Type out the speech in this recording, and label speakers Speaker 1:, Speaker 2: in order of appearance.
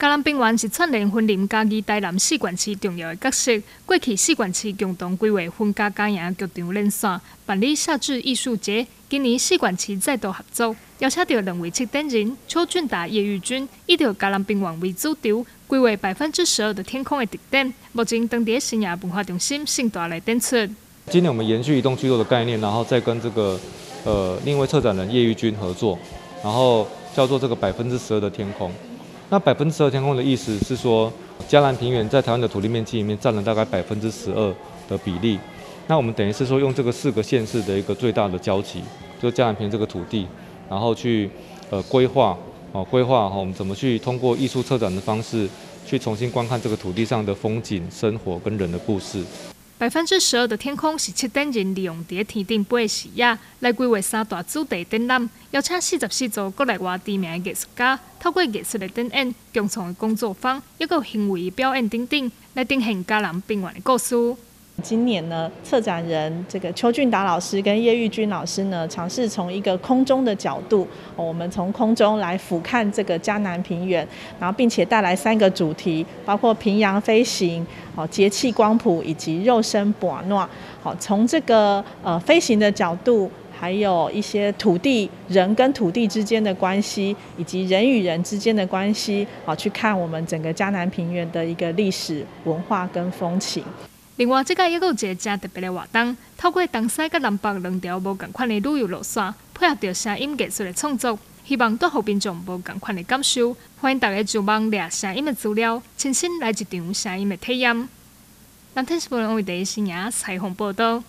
Speaker 1: 嘉南平原是串联婚林嘉义台南四管区重要的角色。过去四管区共同规划婚家家营剧场连线办理夏至艺术节，今年四管区再度合作，邀请到两位策展人邱俊达、叶玉君，以着嘉南平原为主轴，规划百分之十二的天空的特点。目前当地新亚文化中心盛大来展出。
Speaker 2: 今年我们延续移动居住的概念，然后再跟这个呃另一位策展人叶玉君合作，然后叫做这个百分之十二的天空。那百分之十二天空的意思是说，嘉南平原在台湾的土地面积里面占了大概百分之十二的比例。那我们等于是说，用这个四个县市的一个最大的交集，就是嘉南平这个土地，然后去呃规划哦规划哈，我们怎么去通过艺术策展的方式，去重新观看这个土地上的风景、生活跟人的故事。
Speaker 1: 百分之十二的天空是七等人利用伫天顶飞的视野来规划三大主题展览，邀请四十四座国内外知名艺术家，透过艺术的展演、共创的工作坊，一个行为表演等等，来展现家人病原的故事。
Speaker 3: 今年呢，策展人这个邱俊达老师跟叶玉君老师呢，尝试从一个空中的角度，我们从空中来俯瞰这个江南平原，然后并且带来三个主题，包括平阳飞行、哦节气光谱以及肉身博诺。好，从这个呃飞行的角度，还有一些土地人跟土地之间的关系，以及人与人之间的关系，好去看我们整个江南平原的一个历史文化跟风情。
Speaker 1: 另外，即个也有一个真特别的活动，透过东西甲南北两条无同款的旅游路线，配合着声音艺术的创作，希望带给民众无同款的感受。欢迎大家上网掠声音的资料，亲身来一场声音的体验。南天新闻为第一新闻采访报道。